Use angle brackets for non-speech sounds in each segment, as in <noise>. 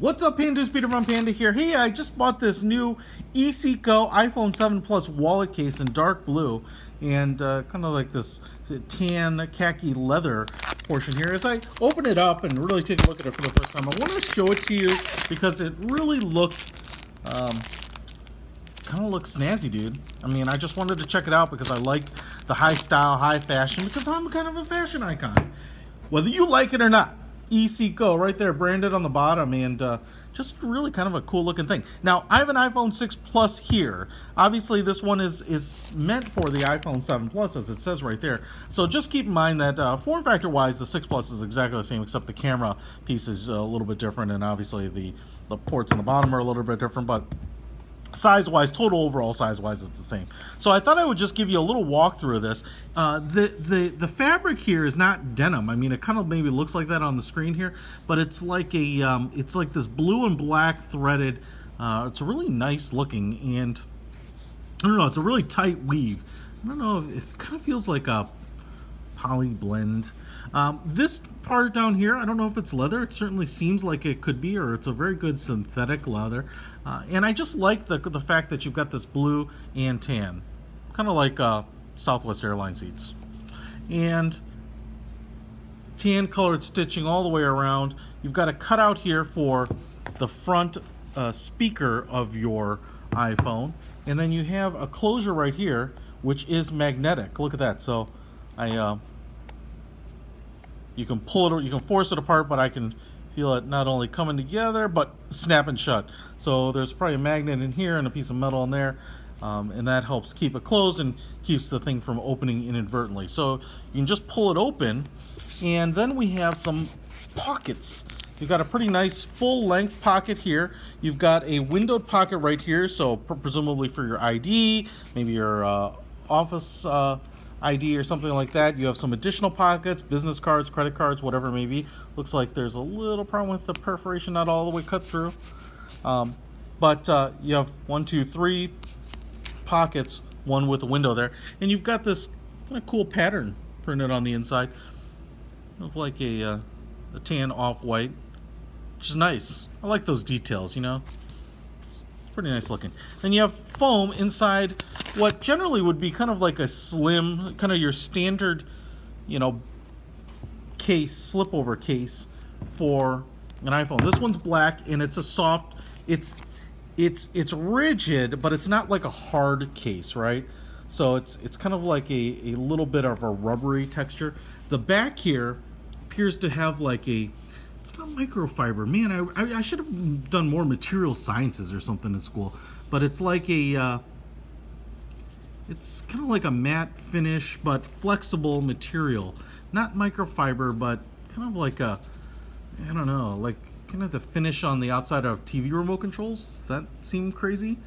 What's up, Pandas? Peter Von Panda here. Hey, I just bought this new ESeekGo iPhone 7 Plus wallet case in dark blue and uh, kind of like this tan khaki leather portion here. As I open it up and really take a look at it for the first time, I want to show it to you because it really looked, um, kind of looks snazzy, dude. I mean, I just wanted to check it out because I like the high style, high fashion because I'm kind of a fashion icon. Whether you like it or not, ESeekGo right there branded on the bottom and uh, just really kind of a cool looking thing. Now I have an iPhone 6 Plus here. Obviously this one is is meant for the iPhone 7 Plus as it says right there. So just keep in mind that uh, form factor wise the 6 Plus is exactly the same except the camera piece is a little bit different and obviously the, the ports on the bottom are a little bit different but size-wise, total overall size-wise, it's the same. So I thought I would just give you a little walkthrough of this. Uh, the, the, the fabric here is not denim. I mean, it kind of maybe looks like that on the screen here, but it's like a, um, it's like this blue and black threaded, uh, it's a really nice looking, and I don't know, it's a really tight weave. I don't know, it kind of feels like a poly blend. Um, this part down here, I don't know if it's leather. It certainly seems like it could be, or it's a very good synthetic leather. Uh, and I just like the, the fact that you've got this blue and tan, kind of like uh, Southwest Airline seats. And tan colored stitching all the way around. You've got a cutout here for the front uh, speaker of your iPhone. And then you have a closure right here, which is magnetic. Look at that. So I uh, you can pull it, you can force it apart, but I can feel it not only coming together, but snapping shut. So there's probably a magnet in here and a piece of metal in there. Um, and that helps keep it closed and keeps the thing from opening inadvertently. So you can just pull it open and then we have some pockets. You've got a pretty nice full length pocket here. You've got a windowed pocket right here, so presumably for your ID, maybe your uh, office uh, ID or something like that. You have some additional pockets, business cards, credit cards, whatever it may be. Looks like there's a little problem with the perforation not all the way cut through. Um, but uh, you have one, two, three pockets, one with a window there. And you've got this kind of cool pattern printed on the inside. Look like a, uh, a tan off-white, which is nice. I like those details, you know? It's pretty nice looking. Then you have foam inside what generally would be kind of like a slim, kind of your standard, you know, case, slip over case for an iPhone. This one's black and it's a soft, it's, it's, it's rigid, but it's not like a hard case, right? So it's, it's kind of like a, a little bit of a rubbery texture. The back here appears to have like a, it's not microfiber. Man, I, I, I should have done more material sciences or something in school. But it's like a, uh, it's kind of like a matte finish, but flexible material. Not microfiber, but kind of like a, I don't know, like kind of the finish on the outside of TV remote controls. Does that seem crazy?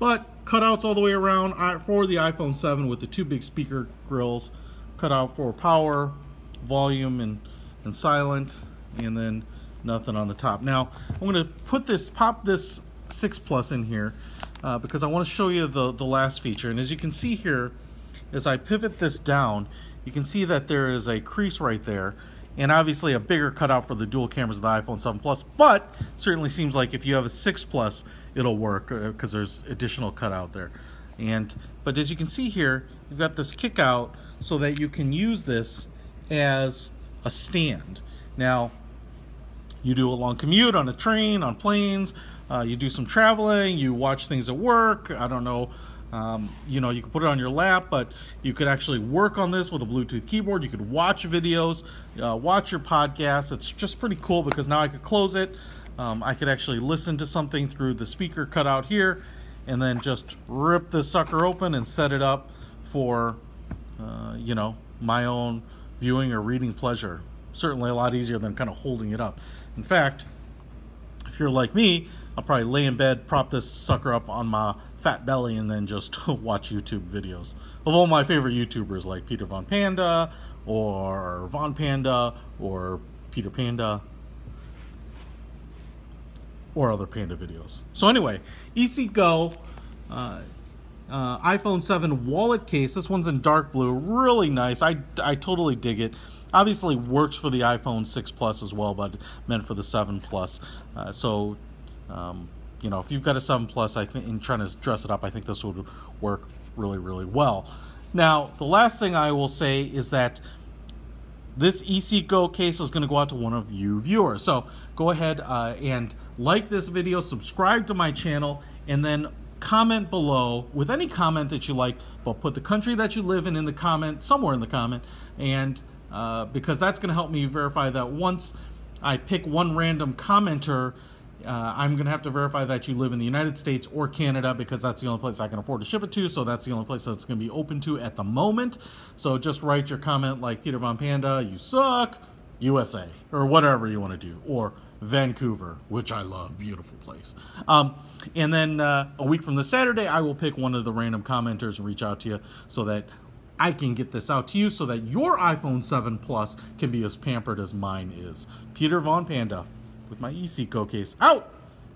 But cutouts all the way around for the iPhone 7 with the two big speaker grills. Cut out for power, volume, and, and silent, and then nothing on the top. Now, I'm going to put this, pop this 6 Plus in here uh, because I want to show you the, the last feature. And as you can see here, as I pivot this down, you can see that there is a crease right there and obviously a bigger cutout for the dual cameras of the iPhone 7 Plus, but certainly seems like if you have a 6 Plus, it'll work because uh, there's additional cutout there. And But as you can see here, you've got this kick out so that you can use this as a stand. Now, you do a long commute on a train, on planes, uh, you do some traveling, you watch things at work. I don't know. Um, you know, you can put it on your lap, but you could actually work on this with a Bluetooth keyboard. You could watch videos, uh, watch your podcast. It's just pretty cool because now I could close it. Um, I could actually listen to something through the speaker cutout here and then just rip this sucker open and set it up for, uh, you know, my own viewing or reading pleasure. Certainly a lot easier than kind of holding it up. In fact, if you're like me, I'll probably lay in bed, prop this sucker up on my fat belly, and then just <laughs> watch YouTube videos of all my favorite YouTubers like Peter Von Panda, or Von Panda, or Peter Panda, or other Panda videos. So anyway, ESeekGo, uh, uh, iPhone 7 wallet case. This one's in dark blue, really nice. I, I totally dig it. obviously works for the iPhone 6 Plus as well, but meant for the 7 Plus. Uh, so, um, you know, if you've got a 7 Plus, I think, and trying to dress it up, I think this would work really, really well. Now, the last thing I will say is that this ESeekGo case is going to go out to one of you viewers. So go ahead uh, and like this video, subscribe to my channel, and then comment below with any comment that you like, but put the country that you live in in the comment, somewhere in the comment, and uh, because that's going to help me verify that once I pick one random commenter, uh, I'm going to have to verify that you live in the United States or Canada because that's the only place I can afford to ship it to. So that's the only place that's going to be open to at the moment. So just write your comment like Peter Von Panda, you suck, USA, or whatever you want to do, or Vancouver, which I love, beautiful place. Um, and then uh, a week from the Saturday, I will pick one of the random commenters and reach out to you so that I can get this out to you so that your iPhone 7 Plus can be as pampered as mine is. Peter Von Panda with my ESeekGo case out.